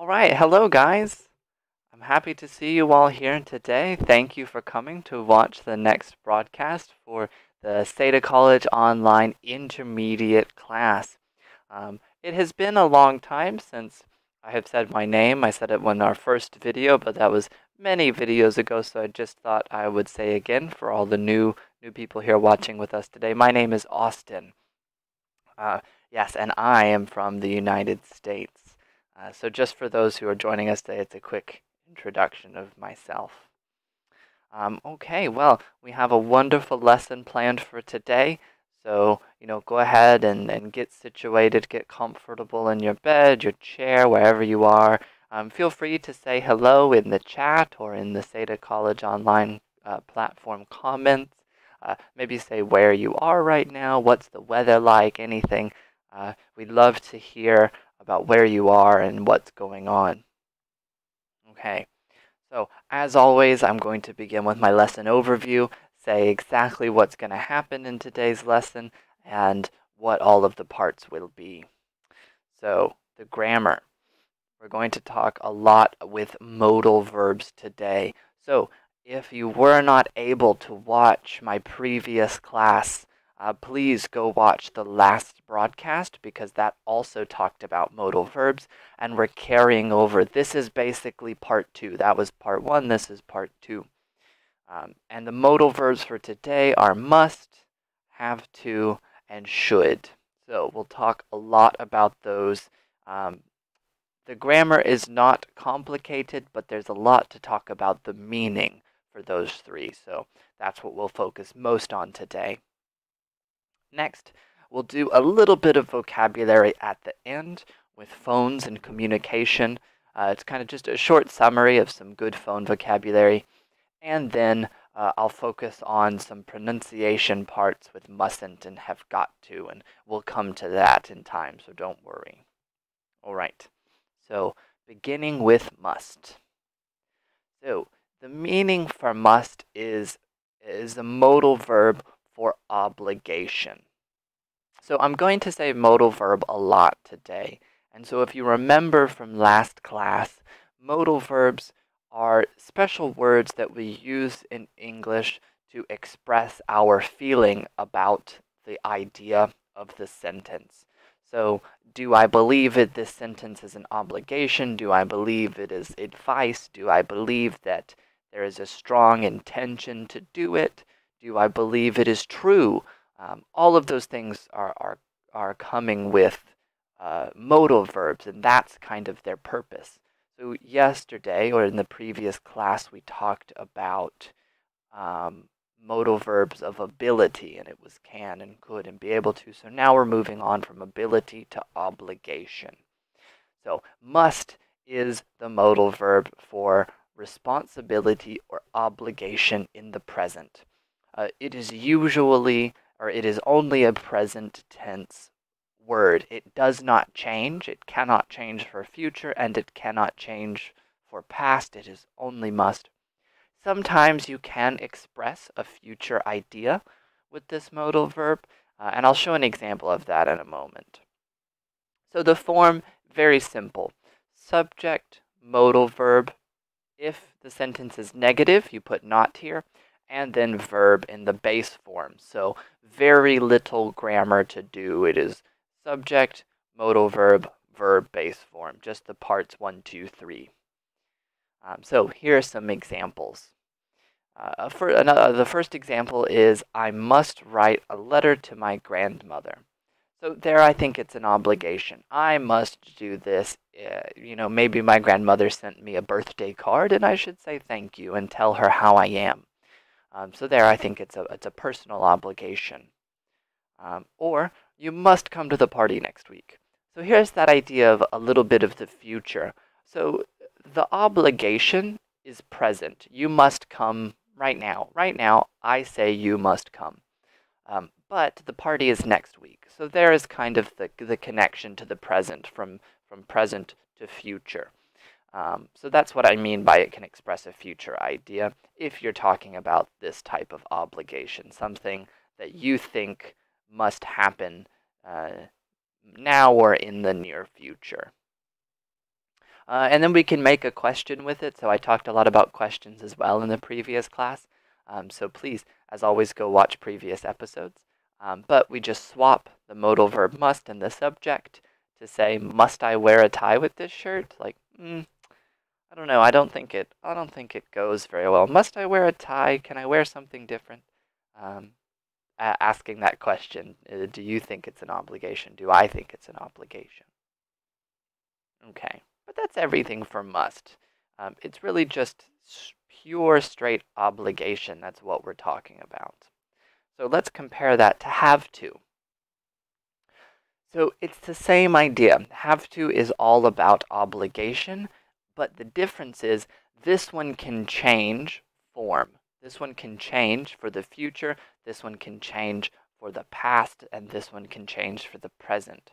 All right, hello guys. I'm happy to see you all here today. Thank you for coming to watch the next broadcast for the Seda College Online Intermediate class. Um, it has been a long time since I have said my name. I said it in our first video, but that was many videos ago, so I just thought I would say again for all the new new people here watching with us today. My name is Austin. Uh, yes, and I am from the United States. Uh, so just for those who are joining us today, it's a quick introduction of myself. Um, okay, well, we have a wonderful lesson planned for today. So, you know, go ahead and, and get situated, get comfortable in your bed, your chair, wherever you are. Um, feel free to say hello in the chat or in the Seda College Online uh, platform comments. Uh, maybe say where you are right now, what's the weather like, anything. Uh, we'd love to hear about where you are and what's going on. Okay, so as always, I'm going to begin with my lesson overview, say exactly what's going to happen in today's lesson, and what all of the parts will be. So, the grammar. We're going to talk a lot with modal verbs today. So, if you were not able to watch my previous class, uh, please go watch the last broadcast because that also talked about modal verbs and we're carrying over. This is basically part two. That was part one. This is part two. Um, and the modal verbs for today are must, have to, and should. So we'll talk a lot about those. Um, the grammar is not complicated, but there's a lot to talk about the meaning for those three. So that's what we'll focus most on today. Next, we'll do a little bit of vocabulary at the end with phones and communication. Uh, it's kind of just a short summary of some good phone vocabulary. And then uh, I'll focus on some pronunciation parts with mustn't and have got to, and we'll come to that in time, so don't worry. All right, so beginning with must. So the meaning for must is, is a modal verb for obligation. So I'm going to say modal verb a lot today. And so if you remember from last class, modal verbs are special words that we use in English to express our feeling about the idea of the sentence. So, do I believe that this sentence is an obligation? Do I believe it is advice? Do I believe that there is a strong intention to do it? Do I believe it is true? Um, all of those things are, are, are coming with uh, modal verbs, and that's kind of their purpose. So, yesterday, or in the previous class, we talked about um, modal verbs of ability, and it was can and could and be able to. So, now we're moving on from ability to obligation. So, must is the modal verb for responsibility or obligation in the present. Uh, it is usually, or it is only a present tense word. It does not change. It cannot change for future, and it cannot change for past. It is only must. Sometimes you can express a future idea with this modal verb, uh, and I'll show an example of that in a moment. So the form, very simple. Subject, modal verb. If the sentence is negative, you put not here and then verb in the base form. So very little grammar to do. It is subject, modal verb, verb base form, just the parts one, two, three. Um, so here are some examples. Uh, for another, the first example is I must write a letter to my grandmother. So there I think it's an obligation. I must do this. Uh, you know, maybe my grandmother sent me a birthday card and I should say thank you and tell her how I am. Um, so there, I think it's a it's a personal obligation. Um, or you must come to the party next week. So here's that idea of a little bit of the future. So the obligation is present. You must come right now. Right now, I say you must come. Um, but the party is next week. So there is kind of the, the connection to the present from, from present to future. Um, so that's what I mean by it can express a future idea if you're talking about this type of obligation, something that you think must happen uh, now or in the near future. Uh, and then we can make a question with it. So I talked a lot about questions as well in the previous class. Um, so please, as always, go watch previous episodes. Um, but we just swap the modal verb must and the subject to say, must I wear a tie with this shirt? Like, mm, I don't know. I don't think it. I don't think it goes very well. Must I wear a tie? Can I wear something different? Um, asking that question. Uh, do you think it's an obligation? Do I think it's an obligation? Okay, but that's everything for must. Um, it's really just pure straight obligation. That's what we're talking about. So let's compare that to have to. So it's the same idea. Have to is all about obligation, but the difference is this one can change form. This one can change for the future, this one can change for the past, and this one can change for the present.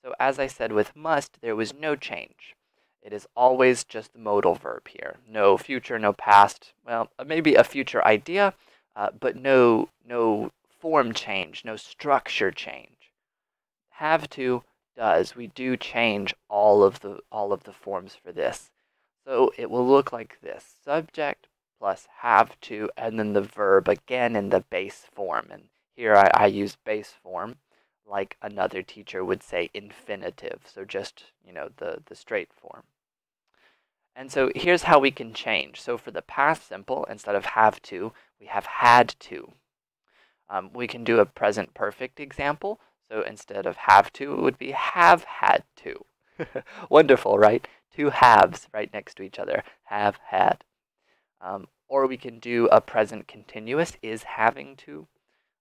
So as I said with must, there was no change. It is always just the modal verb here. No future, no past. Well, uh, maybe a future idea, uh, but no, no form change, no structure change. Have to does. We do change all of the all of the forms for this. So it will look like this. Subject plus have to, and then the verb again in the base form. And here I, I use base form like another teacher would say infinitive. So just, you know, the, the straight form. And so here's how we can change. So for the past simple, instead of have to, we have had to. Um, we can do a present perfect example. So instead of have to, it would be have had to. Wonderful, right? Two halves right next to each other. Have had. Um, or we can do a present continuous, is having to.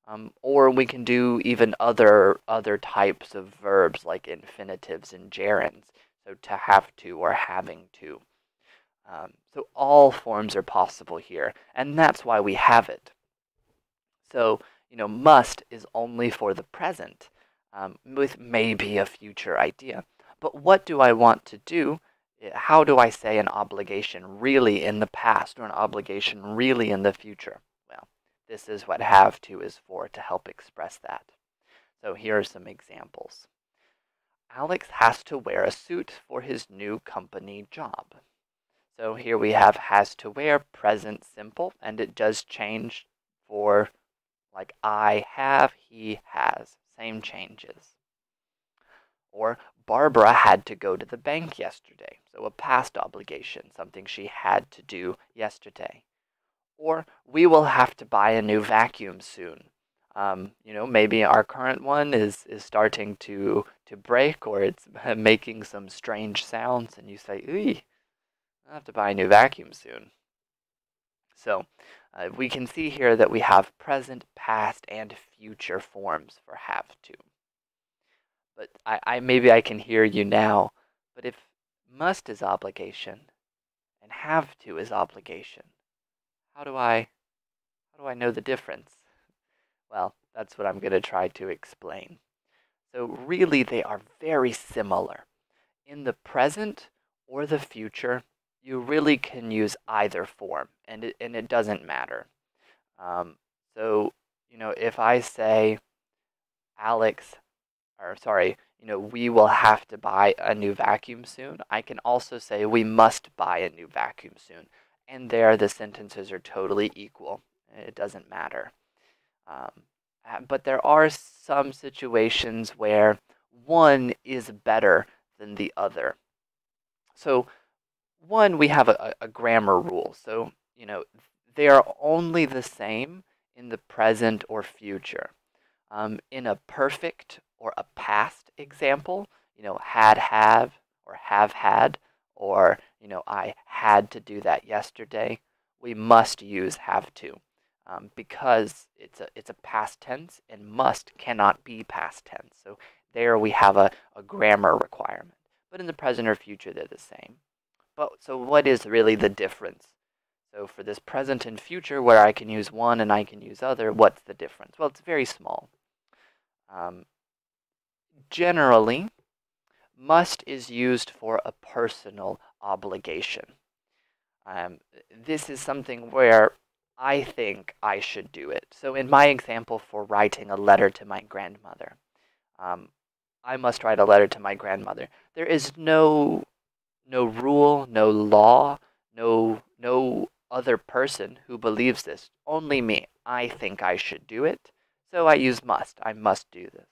Um, or we can do even other other types of verbs like infinitives and gerunds. So to have to or having to. Um, so all forms are possible here, and that's why we have it. So, you know, must is only for the present, um, with maybe a future idea. But what do I want to do? How do I say an obligation really in the past or an obligation really in the future? Well, this is what have to is for to help express that. So here are some examples. Alex has to wear a suit for his new company job. So here we have has to wear, present simple, and it does change for like I have, he has. Same changes. Or Barbara had to go to the bank yesterday. So a past obligation, something she had to do yesterday. Or we will have to buy a new vacuum soon. Um, you know, maybe our current one is, is starting to, to break or it's making some strange sounds and you say, Ooh, I'll have to buy a new vacuum soon. So uh, we can see here that we have present, past, and future forms for have to. But I, I maybe I can hear you now. But if must is obligation and have to is obligation, how do I how do I know the difference? Well, that's what I'm going to try to explain. So really they are very similar. In the present or the future, you really can use either form, and it, and it doesn't matter. Um, so, you know, if I say, Alex, or sorry, you know, we will have to buy a new vacuum soon, I can also say we must buy a new vacuum soon. And there the sentences are totally equal. It doesn't matter. Um, but there are some situations where one is better than the other. So one, we have a, a grammar rule. So, you know, they are only the same in the present or future. Um, in a perfect or a past example, you know, had, have, or have had, or, you know, I had to do that yesterday, we must use have to um, because it's a, it's a past tense and must cannot be past tense. So there we have a, a grammar requirement. But in the present or future, they're the same. But so what is really the difference? So for this present and future, where I can use one and I can use other, what's the difference? Well, it's very small. Um, generally, must is used for a personal obligation. Um, this is something where I think I should do it. So in my example for writing a letter to my grandmother, um, I must write a letter to my grandmother. There is no no rule, no law, no no other person who believes this. Only me. I think I should do it. So I use must. I must do this.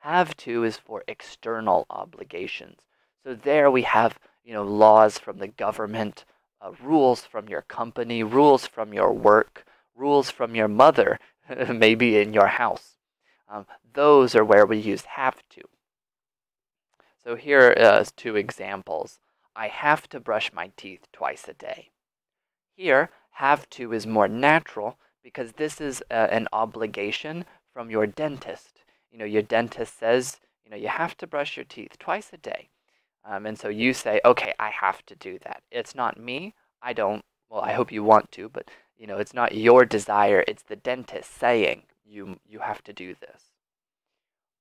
Have to is for external obligations. So there we have, you know, laws from the government, uh, rules from your company, rules from your work, rules from your mother, maybe in your house. Um, those are where we use have to. So here are uh, two examples. I have to brush my teeth twice a day. Here, have to is more natural because this is an obligation from your dentist. You know, your dentist says, you know, you have to brush your teeth twice a day. Um, and so you say, okay, I have to do that. It's not me. I don't, well, I hope you want to, but, you know, it's not your desire. It's the dentist saying you, you have to do this.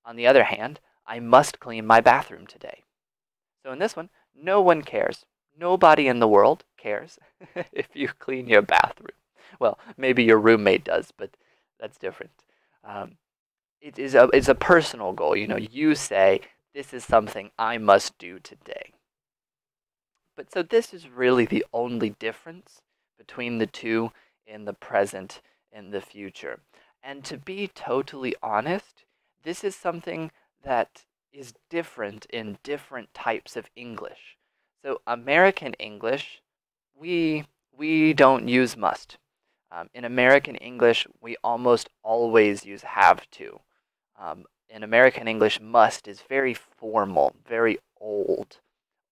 On the other hand, I must clean my bathroom today. So in this one, no one cares. Nobody in the world cares if you clean your bathroom. Well, maybe your roommate does, but that's different. Um, it is a, it's a personal goal. You know, you say, this is something I must do today. But so this is really the only difference between the two in the present and the future. And to be totally honest, this is something that is different in different types of English. So American English, we we don't use must. Um, in American English, we almost always use have to. Um, in American English, must is very formal, very old.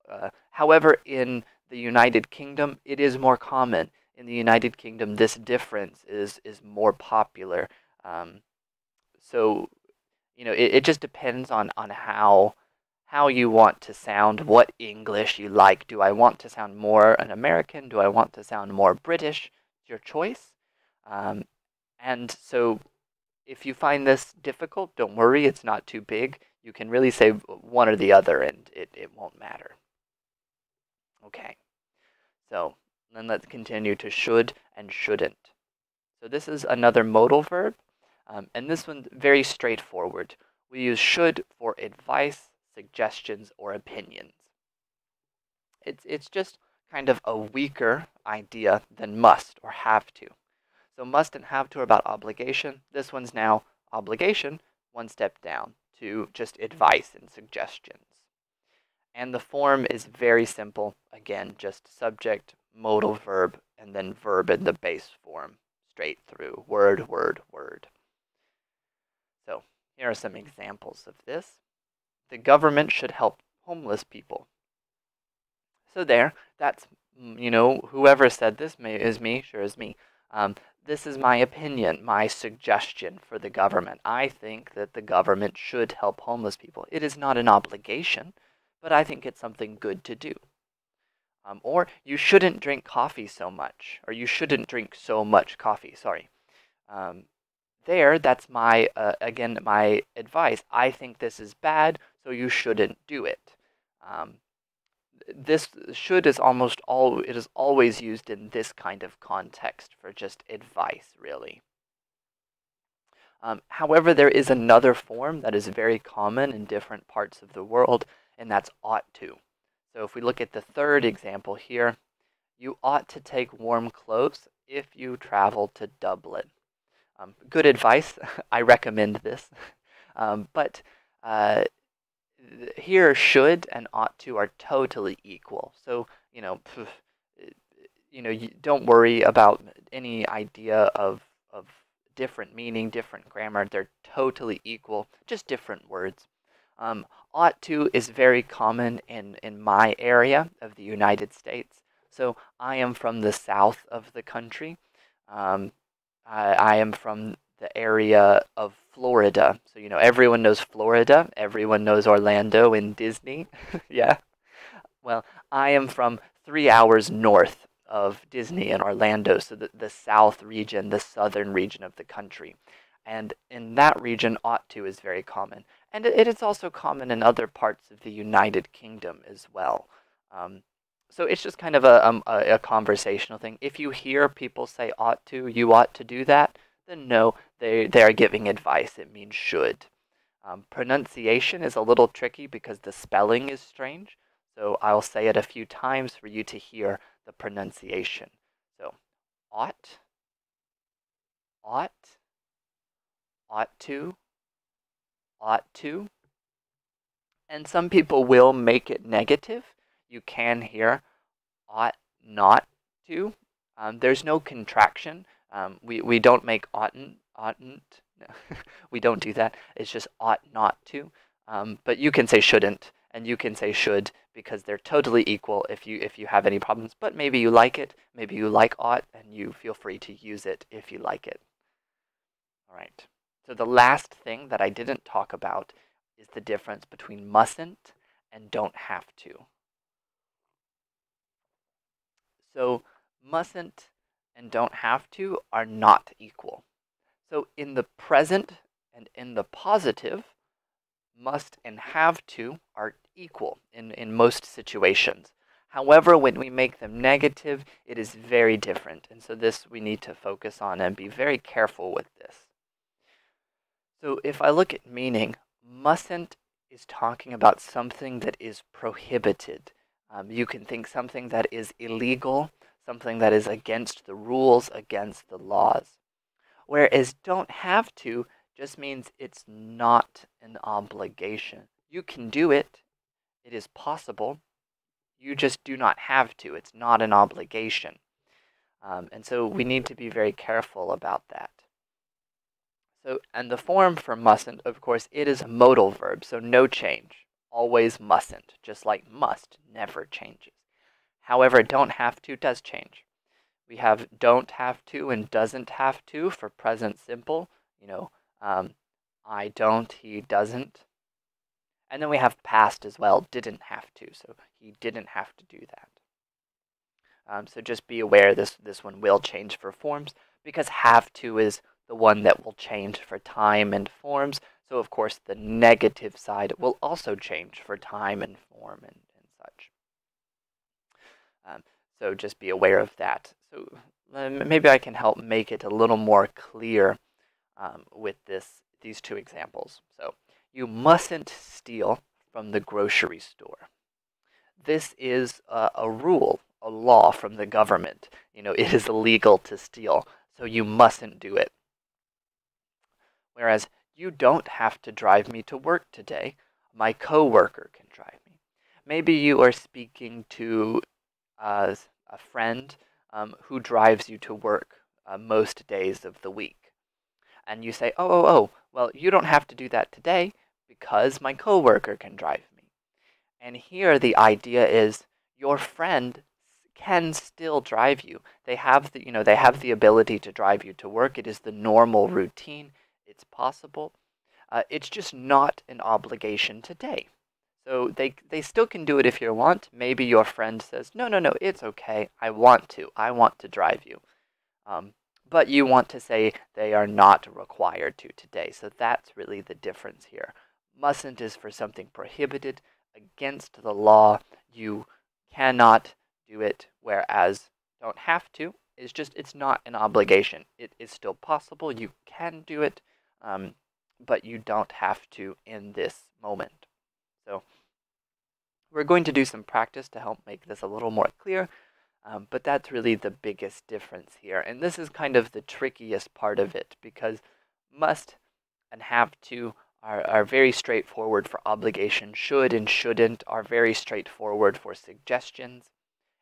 Uh, however, in the United Kingdom, it is more common. In the United Kingdom, this difference is is more popular. Um, so, you know, it, it just depends on on how how you want to sound, what English you like. Do I want to sound more an American? Do I want to sound more British? Your choice. Um, and so if you find this difficult, don't worry, it's not too big. You can really say one or the other and it, it won't matter. Okay, so then let's continue to should and shouldn't. So this is another modal verb, um, and this one's very straightforward. We use should for advice, suggestions, or opinions. It's, it's just kind of a weaker idea than must or have to. So must and have to are about obligation. This one's now obligation, one step down to just advice and suggestions. And the form is very simple. Again, just subject, modal verb, and then verb in the base form, straight through, word, word, word. So here are some examples of this. The government should help homeless people. So there, that's, you know, whoever said this may, is me, sure is me. Um, this is my opinion, my suggestion for the government. I think that the government should help homeless people. It is not an obligation, but I think it's something good to do. Um, or you shouldn't drink coffee so much, or you shouldn't drink so much coffee, sorry. Um, there, that's my, uh, again, my advice. I think this is bad, so you shouldn't do it. Um, this should is almost all it is always used in this kind of context for just advice really. Um, however there is another form that is very common in different parts of the world and that's ought to. So if we look at the third example here you ought to take warm clothes if you travel to dublin. Um, good advice. I recommend this. Um, but uh, here should and ought to are totally equal. So, you know, you know, you don't worry about any idea of, of different meaning, different grammar. They're totally equal, just different words. Um, ought to is very common in, in my area of the United States. So I am from the south of the country. Um, I, I am from the area of Florida. So, you know, everyone knows Florida, everyone knows Orlando and Disney. yeah. Well, I am from three hours north of Disney and Orlando, so the, the south region, the southern region of the country. And in that region, ought to is very common. And it is also common in other parts of the United Kingdom as well. Um, so it's just kind of a, um, a, a conversational thing. If you hear people say ought to, you ought to do that, then no, they, they are giving advice. It means should. Um, pronunciation is a little tricky because the spelling is strange. So I'll say it a few times for you to hear the pronunciation. So ought, ought, ought to, ought to. And some people will make it negative. You can hear ought not to. Um, there's no contraction. Um, we, we don't make oughtn't, oughtn't. No, we don't do that. It's just ought not to. Um, but you can say shouldn't and you can say should because they're totally equal if you if you have any problems. But maybe you like it, maybe you like ought, and you feel free to use it if you like it. All right. So the last thing that I didn't talk about is the difference between mustn't and don't have to. So mustn't and don't have to are not equal. So in the present and in the positive, must and have to are equal in, in most situations. However, when we make them negative, it is very different. And so this we need to focus on and be very careful with this. So if I look at meaning, mustn't is talking about something that is prohibited. Um, you can think something that is illegal, something that is against the rules, against the laws. Whereas don't have to just means it's not an obligation. You can do it, it is possible. You just do not have to. It's not an obligation. Um, and so we need to be very careful about that. So, and the form for mustn't, of course, it is a modal verb, so no change. Always mustn't, just like must never changes. However, don't have to does change. We have don't have to and doesn't have to for present simple. You know, um, I don't, he doesn't. And then we have past as well, didn't have to. So he didn't have to do that. Um, so just be aware this, this one will change for forms because have to is the one that will change for time and forms. So of course the negative side will also change for time and form and. Um, so just be aware of that. So um, maybe I can help make it a little more clear um, with this these two examples. So you mustn't steal from the grocery store. This is a, a rule, a law from the government. You know, it is illegal to steal, so you mustn't do it. Whereas you don't have to drive me to work today. My coworker can drive me. Maybe you are speaking to uh, a friend um, who drives you to work uh, most days of the week. And you say, oh, oh, oh, well, you don't have to do that today because my coworker can drive me. And here the idea is your friend can still drive you. They have the, you know, they have the ability to drive you to work. It is the normal routine. It's possible. Uh, it's just not an obligation today. So they, they still can do it if you want. Maybe your friend says, no, no, no, it's okay. I want to. I want to drive you. Um, but you want to say they are not required to today. So that's really the difference here mustn't is for something prohibited against the law. You cannot do it, whereas don't have to is just it's not an obligation. It is still possible. You can do it, um, but you don't have to in this moment. So we're going to do some practice to help make this a little more clear. Um, but that's really the biggest difference here. And this is kind of the trickiest part of it because must and have to are, are very straightforward for obligation. Should and shouldn't are very straightforward for suggestions.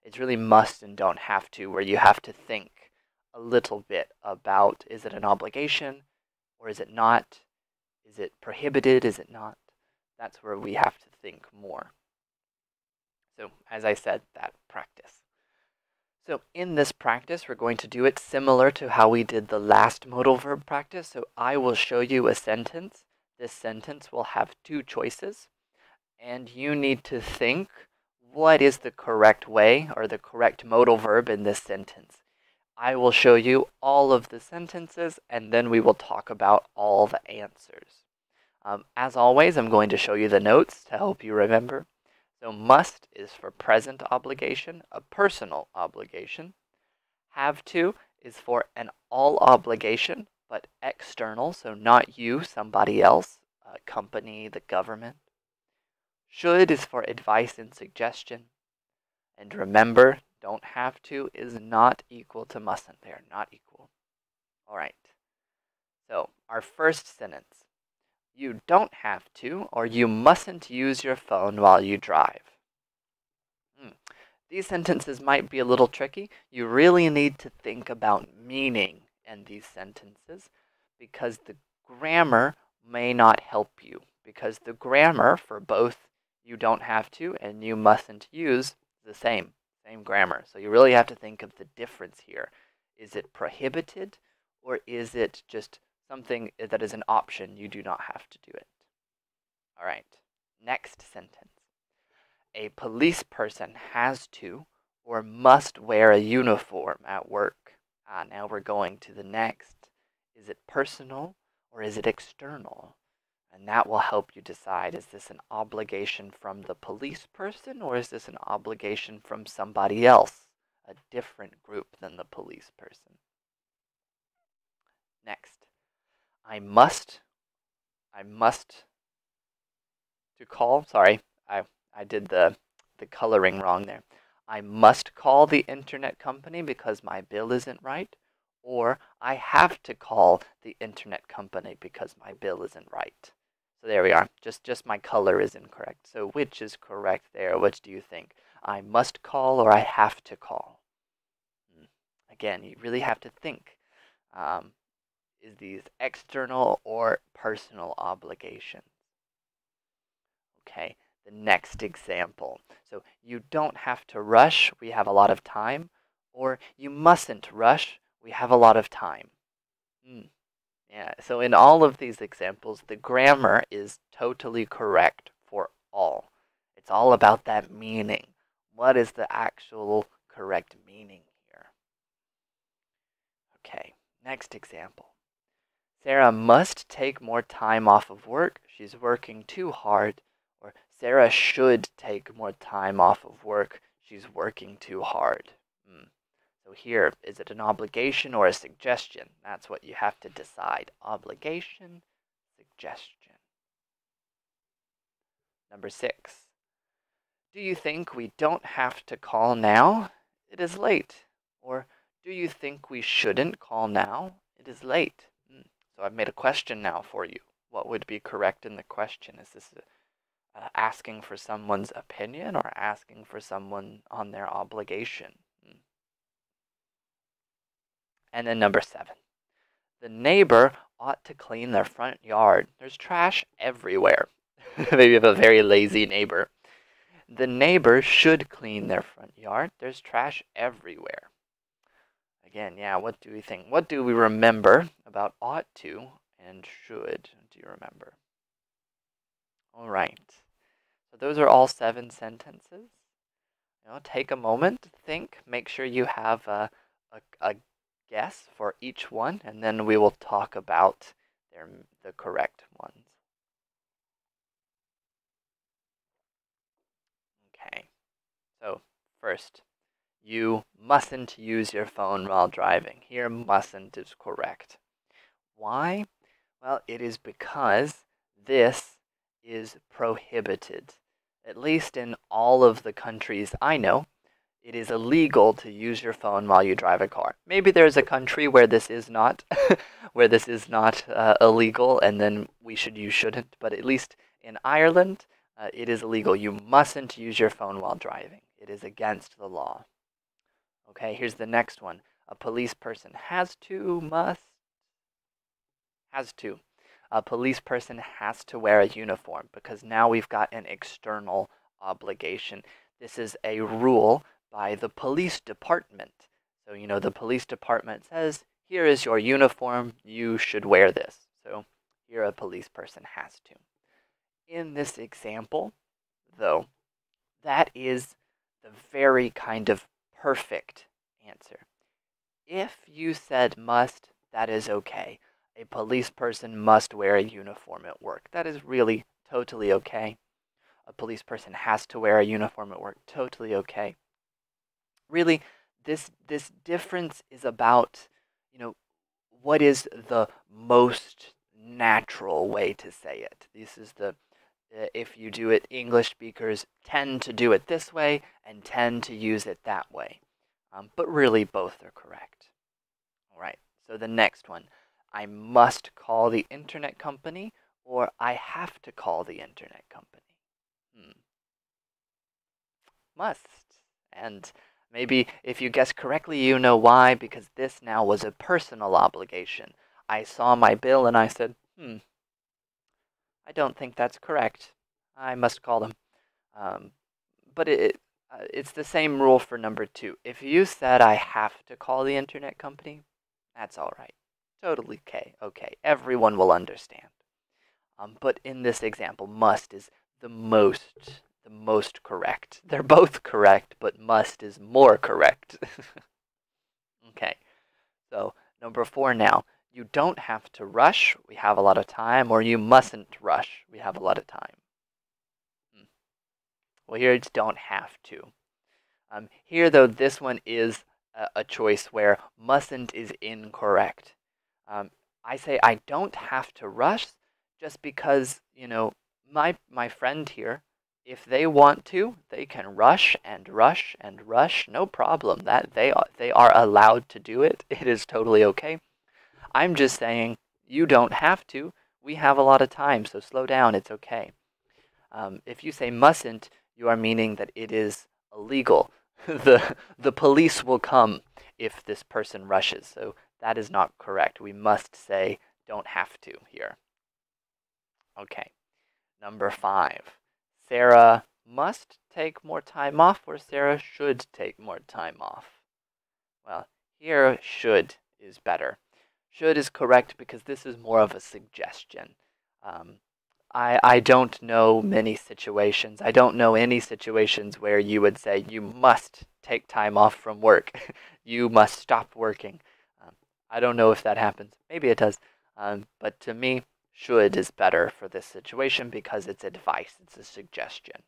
It's really must and don't have to, where you have to think a little bit about is it an obligation or is it not? Is it prohibited? Is it not? That's where we have to think more. So, as I said, that practice. So in this practice, we're going to do it similar to how we did the last modal verb practice. So I will show you a sentence this sentence will have two choices, and you need to think what is the correct way or the correct modal verb in this sentence. I will show you all of the sentences, and then we will talk about all the answers. Um, as always, I'm going to show you the notes to help you remember. So must is for present obligation, a personal obligation. Have to is for an all obligation, but external, so not you, somebody else, a company, the government. Should is for advice and suggestion. And remember, don't have to is not equal to mustn't. They are not equal. All right. So, our first sentence you don't have to or you mustn't use your phone while you drive. Hmm. These sentences might be a little tricky. You really need to think about meaning in these sentences because the grammar may not help you. Because the grammar for both you don't have to and you mustn't use the same, same grammar. So you really have to think of the difference here. Is it prohibited or is it just something that is an option? You do not have to do it. All right, next sentence. A police person has to or must wear a uniform at work. Ah, now we're going to the next. Is it personal or is it external? And that will help you decide is this an obligation from the police person or is this an obligation from somebody else, a different group than the police person? Next, I must, I must to call, sorry, I, I did the, the coloring wrong there. I must call the internet company because my bill isn't right, or I have to call the internet company because my bill isn't right. So there we are. Just just my color is incorrect. So which is correct there? Which do you think? I must call or I have to call? Hmm. Again, you really have to think. Um, is these external or personal obligations? Okay, the next example. So you don't have to rush, we have a lot of time, or you mustn't rush, we have a lot of time. Mm. Yeah, so in all of these examples, the grammar is totally correct for all. It's all about that meaning. What is the actual correct meaning here? Okay, next example. Sarah must take more time off of work. She's working too hard. Or Sarah should take more time off of work. She's working too hard. Hmm. So here, is it an obligation or a suggestion? That's what you have to decide. Obligation, suggestion. Number six. Do you think we don't have to call now? It is late. Or do you think we shouldn't call now? It is late. Hmm. So I've made a question now for you. What would be correct in the question? Is this uh, asking for someone's opinion or asking for someone on their obligation? And then number seven, the neighbor ought to clean their front yard. There's trash everywhere. Maybe you have a very lazy neighbor. The neighbor should clean their front yard. There's trash everywhere. Again, yeah, what do we think? What do we remember about ought to and should? Do you remember? All right. So those are all seven sentences. You know, take a moment to think. Make sure you have a, a, a guess for each one, and then we will talk about their, the correct ones. Okay, so first, you mustn't use your phone while driving. Here, mustn't is correct. Why? Well, it is because this is prohibited. At least in all of the countries I know, it is illegal to use your phone while you drive a car. Maybe there's a country where this is not, where this is not uh, illegal, and then we should you shouldn't. But at least in Ireland, uh, it is illegal. You mustn't use your phone while driving. It is against the law. Okay, here's the next one. A police person has to, must, has to. A police person has to wear a uniform because now we've got an external obligation. This is a rule by the police department. So, you know, the police department says, here is your uniform, you should wear this. So, here a police person has to. In this example, though, that is the very kind of perfect answer. If you said must, that is okay. A police person must wear a uniform at work. That is really totally okay. A police person has to wear a uniform at work. Totally okay really this this difference is about you know what is the most natural way to say it this is the if you do it, English speakers tend to do it this way and tend to use it that way. Um, but really, both are correct. All right, so the next one I must call the internet company or I have to call the internet company. Hmm. Must. And maybe if you guess correctly, you know why, because this now was a personal obligation. I saw my bill and I said, hmm, I don't think that's correct. I must call them. Um, but it, uh, it's the same rule for number two. If you said I have to call the internet company, that's all right. Totally okay. Okay, everyone will understand. Um, but in this example, must is the most the most correct. They're both correct, but must is more correct. okay, so number four now. You don't have to rush, we have a lot of time, or you mustn't rush, we have a lot of time. Hmm. Well, here it's don't have to. Um, here, though, this one is a, a choice where mustn't is incorrect. Um, I say I don't have to rush just because, you know, my, my friend here, if they want to, they can rush and rush and rush, no problem. That they are, they are allowed to do it. It is totally okay. I'm just saying you don't have to. We have a lot of time, so slow down. It's okay. Um, if you say mustn't, you are meaning that it is illegal. the the police will come if this person rushes. So that is not correct. We must say don't have to here. Okay. Number five. Sarah must take more time off or Sarah should take more time off? Well, here should is better. Should is correct because this is more of a suggestion. Um, I, I don't know many situations. I don't know any situations where you would say you must take time off from work. you must stop working. Um, I don't know if that happens. Maybe it does. Um, but to me, should is better for this situation because it's advice, it's a suggestion.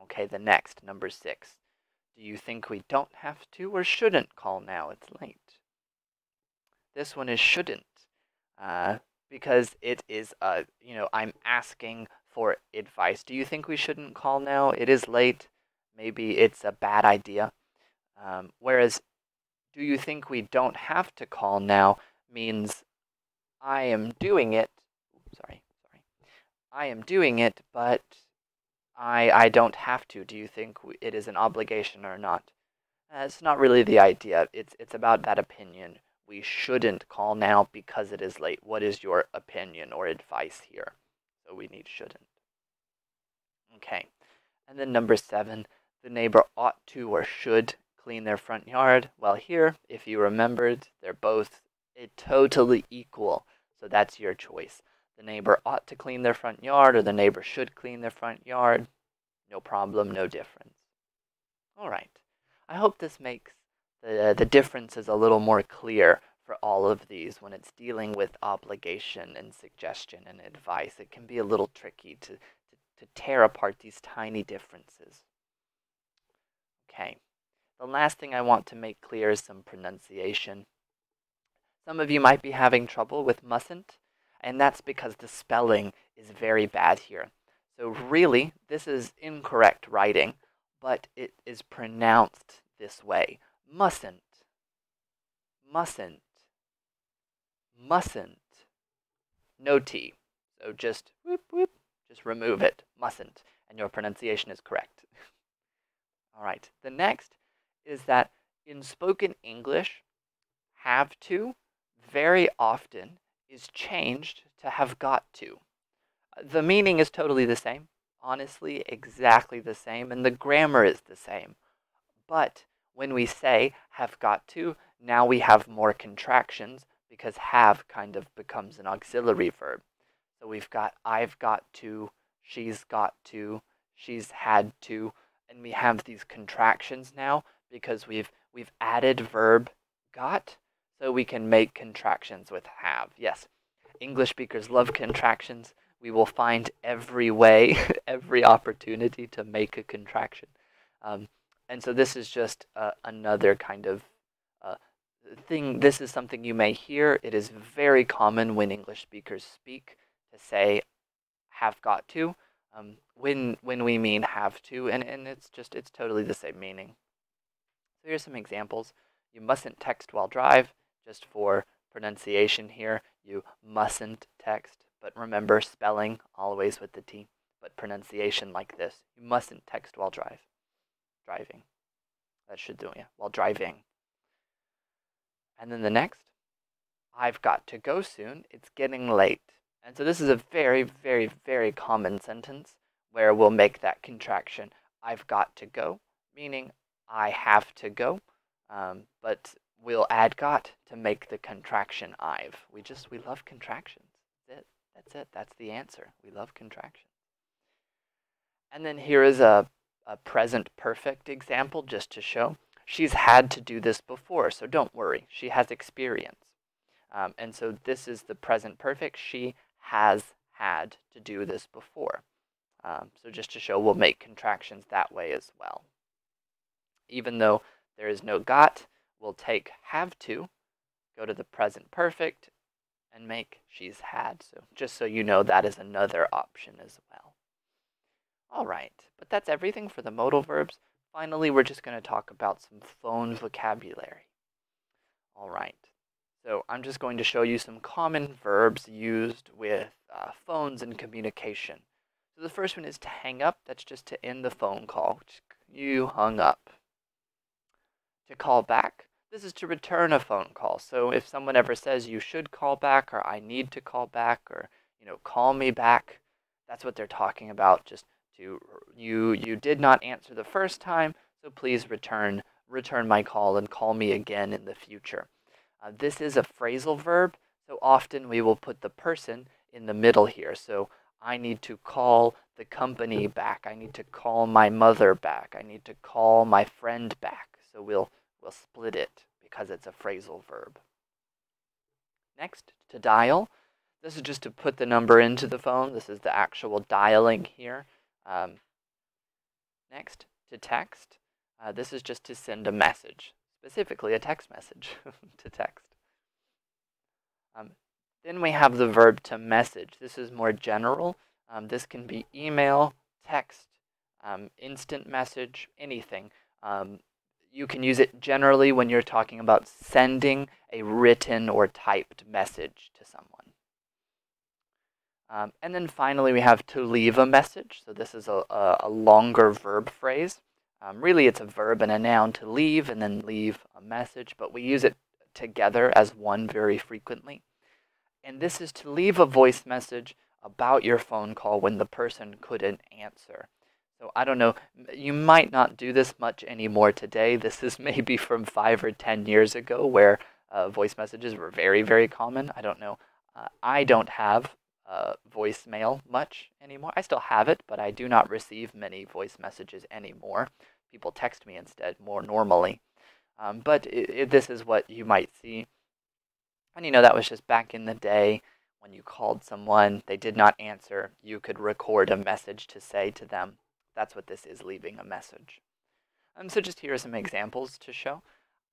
Okay, the next, number six. Do you think we don't have to or shouldn't call now? It's late. This one is shouldn't, uh, because it is, uh, you know, I'm asking for advice. Do you think we shouldn't call now? It is late. Maybe it's a bad idea. Um, whereas, do you think we don't have to call now means I am doing it. Sorry, sorry. I am doing it, but I I don't have to. Do you think it is an obligation or not? Uh, it's not really the idea. It's it's about that opinion we shouldn't call now because it is late. What is your opinion or advice here? So we need shouldn't. Okay. And then number seven, the neighbor ought to or should clean their front yard. Well, here, if you remembered, they're both eh, totally equal. So that's your choice. The neighbor ought to clean their front yard or the neighbor should clean their front yard. No problem, no difference. All right. I hope this makes the, uh, the difference is a little more clear for all of these when it's dealing with obligation and suggestion and advice. It can be a little tricky to, to, to tear apart these tiny differences. Okay, the last thing I want to make clear is some pronunciation. Some of you might be having trouble with mustn't, and that's because the spelling is very bad here. So really, this is incorrect writing, but it is pronounced this way mustn't, mustn't, mustn't. No T. So just whoop, whoop, just remove it, mustn't, and your pronunciation is correct. All right, the next is that in spoken English, have to very often is changed to have got to. The meaning is totally the same, honestly, exactly the same, and the grammar is the same. But when we say have got to, now we have more contractions because have kind of becomes an auxiliary verb. So we've got I've got to, she's got to, she's had to, and we have these contractions now because we've we've added verb got so we can make contractions with have. Yes. English speakers love contractions. We will find every way, every opportunity to make a contraction. Um, and so this is just uh, another kind of uh, thing. This is something you may hear. It is very common when English speakers speak to say have got to. um, when when we mean have to, and, and it's just it's totally the same meaning. So here's some examples. You mustn't text while drive, just for pronunciation here. You mustn't text, but remember spelling always with the T, but pronunciation like this. You mustn't text while drive, driving. That should do it, while driving. And then the next, I've got to go soon. It's getting late. And so this is a very, very, very common sentence where we'll make that contraction. I've got to go, meaning I have to go. Um, but we'll add got to make the contraction I've. We just, we love contractions. That's it. That's it. That's the answer. We love contractions. And then here is a, a present perfect example just to show. She's had to do this before, so don't worry. She has experience. Um, and so this is the present perfect. She has had to do this before. Um, so just to show, we'll make contractions that way as well. Even though there is no got, we'll take have to, go to the present perfect, and make she's had. So just so you know, that is another option as well. All right, but that's everything for the modal verbs. Finally, we're just going to talk about some phone vocabulary. All right. So I'm just going to show you some common verbs used with uh, phones and communication. So the first one is to hang up. That's just to end the phone call. You hung up. To call back. This is to return a phone call. So if someone ever says you should call back or I need to call back or you know call me back, that's what they're talking about. Just to you you did not answer the first time, so please return return my call and call me again in the future. Uh, this is a phrasal verb, so often we will put the person in the middle here. So I need to call the company back. I need to call my mother back. I need to call my friend back. So we'll, we'll split it because it's a phrasal verb. Next, to dial. This is just to put the number into the phone. This is the actual dialing here. Um, next, to text. Uh, this is just to send a message specifically a text message to text. Um, then we have the verb to message. This is more general. Um, this can be email, text, um, instant message, anything. Um, you can use it generally when you're talking about sending a written or typed message to someone. Um, and then finally, we have to leave a message. So this is a, a, a longer verb phrase. Um, really, it's a verb and a noun to leave and then leave a message, but we use it together as one very frequently. And this is to leave a voice message about your phone call when the person couldn't answer. So I don't know, you might not do this much anymore today. This is maybe from five or 10 years ago where uh, voice messages were very, very common. I don't know. Uh, I don't have uh, voicemail much anymore. I still have it, but I do not receive many voice messages anymore. People text me instead more normally. Um, but it, it, this is what you might see. And you know, that was just back in the day when you called someone, they did not answer, you could record a message to say to them. That's what this is, leaving a message. Um, so just here are some examples to show.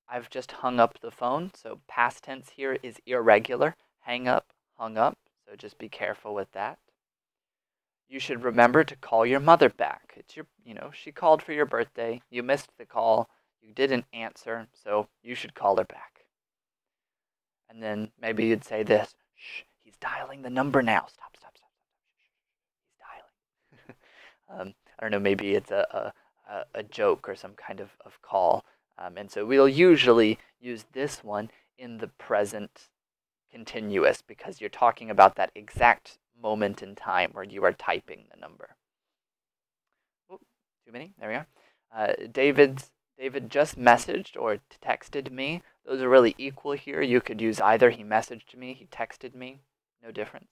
I've just hung up the phone, so past tense here is irregular. Hang up, hung up. So just be careful with that. You should remember to call your mother back. It's your, you know, she called for your birthday. You missed the call. You didn't answer, so you should call her back. And then maybe you'd say this, shh, he's dialing the number now. Stop, stop, stop, stop. He's dialing. um, I don't know, maybe it's a, a, a joke or some kind of, of call. Um, and so we'll usually use this one in the present continuous because you're talking about that exact moment in time where you are typing the number. Too many. There we are. Uh, David's David just messaged or texted me. Those are really equal here. You could use either he messaged me, he texted me. No difference.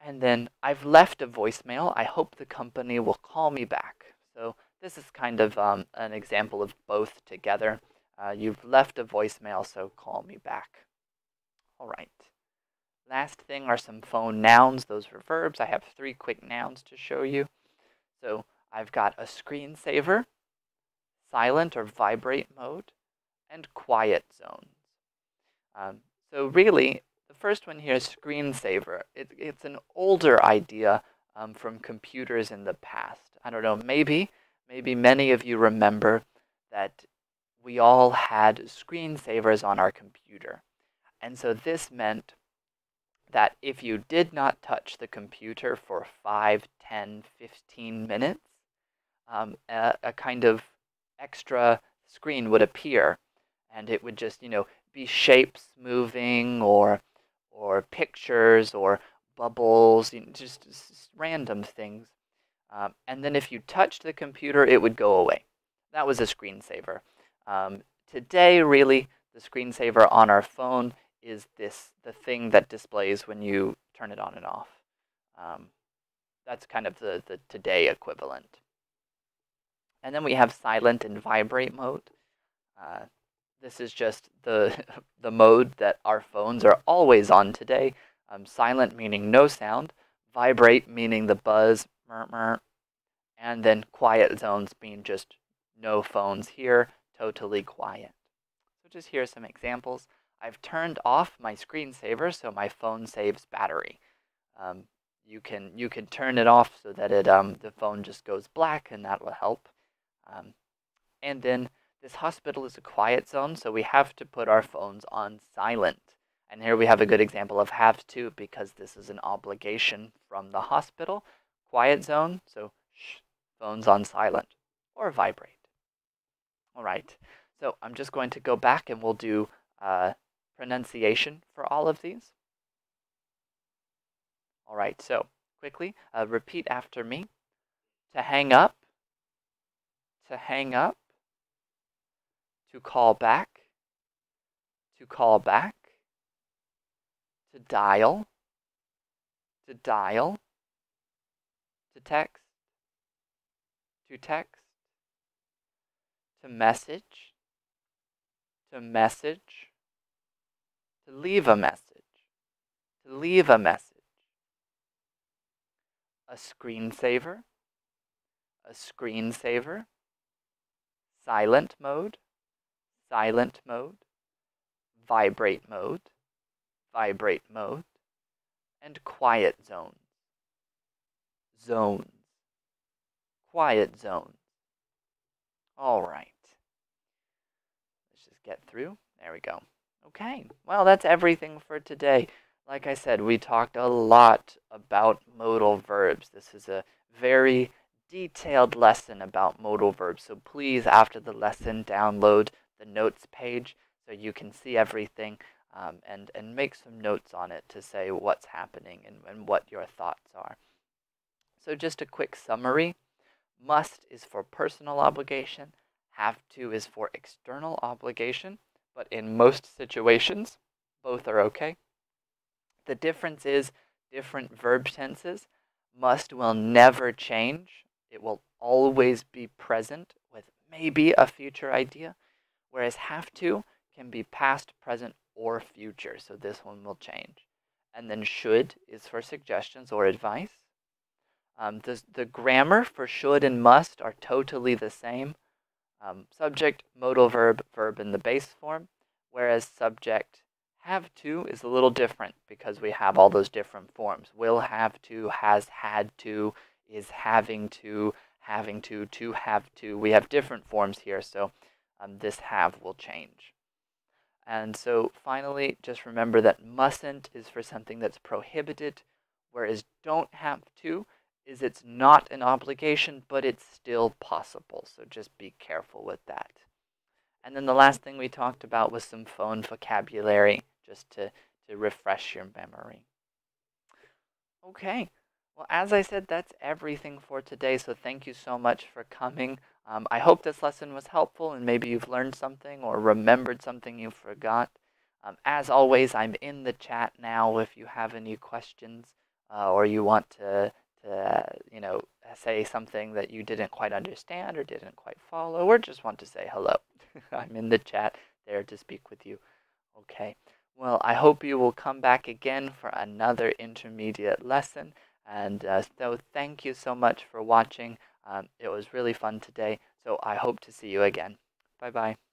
And then I've left a voicemail. I hope the company will call me back. So this is kind of um, an example of both together. Uh, you've left a voicemail, so call me back. All right. Last thing are some phone nouns. Those are verbs. I have three quick nouns to show you. So I've got a screensaver, silent or vibrate mode, and quiet zones. Um, so really, the first one here is screensaver. It, it's an older idea um, from computers in the past. I don't know, maybe, maybe many of you remember that we all had screensavers on our computer. And so this meant that if you did not touch the computer for 5, 10, 15 minutes, um, a, a kind of extra screen would appear and it would just, you know, be shapes moving or or pictures or bubbles, you know, just, just, random things. Um, and then if you touched the computer, it would go away. That was a screensaver. Um, today, really, the screensaver on our phone is this the thing that displays when you turn it on and off. Um, that's kind of the, the today equivalent. And then we have silent and vibrate mode. Uh, this is just the, the mode that our phones are always on today. Um, silent meaning no sound, vibrate meaning the buzz, murmur, and then quiet zones being just no phones here, totally quiet. So just here are some examples. I've turned off my screensaver so my phone saves battery. Um, you can you can turn it off so that it um, the phone just goes black and that will help. Um, and then this hospital is a quiet zone, so we have to put our phones on silent. And here we have a good example of have to because this is an obligation from the hospital. Quiet zone, so shh, phones on silent or vibrate. All right, so I'm just going to go back and we'll do uh, pronunciation for all of these. All right, so quickly, uh, repeat after me. To hang up, to hang up, to call back, to call back, to dial, to dial, to text, to text, to message, to message, to leave a message, to leave a message, a screensaver, a screensaver, silent mode, silent mode, vibrate mode, vibrate mode, and quiet zones. Zones. Quiet zones. All right. Let's just get through. There we go. Okay. Well, that's everything for today. Like I said, we talked a lot about modal verbs. This is a very detailed lesson about modal verbs. So please, after the lesson, download the notes page so you can see everything um, and, and make some notes on it to say what's happening and, and what your thoughts are. So just a quick summary. Must is for personal obligation. Have to is for external obligation. But in most situations, both are okay. The difference is different verb tenses. Must will never change. It will always be present with maybe a future idea whereas have to can be past, present, or future. So this one will change. And then should is for suggestions or advice. Um, the, the grammar for should and must are totally the same. Um, subject, modal verb, verb in the base form, whereas subject, have to is a little different because we have all those different forms. Will have to, has had to, is having to, having to, to have to. We have different forms here, so um, this have will change. And so finally, just remember that mustn't is for something that's prohibited, whereas don't have to is it's not an obligation, but it's still possible. So just be careful with that. And then the last thing we talked about was some phone vocabulary, just to, to refresh your memory. Okay. Well, as I said, that's everything for today. So thank you so much for coming. Um, I hope this lesson was helpful and maybe you've learned something or remembered something you forgot. Um, as always, I'm in the chat now if you have any questions uh, or you want to, to you know, say something that you didn't quite understand or didn't quite follow or just want to say hello. I'm in the chat there to speak with you. Okay. Well, I hope you will come back again for another intermediate lesson. And uh, so thank you so much for watching. Um, it was really fun today, so I hope to see you again. Bye bye.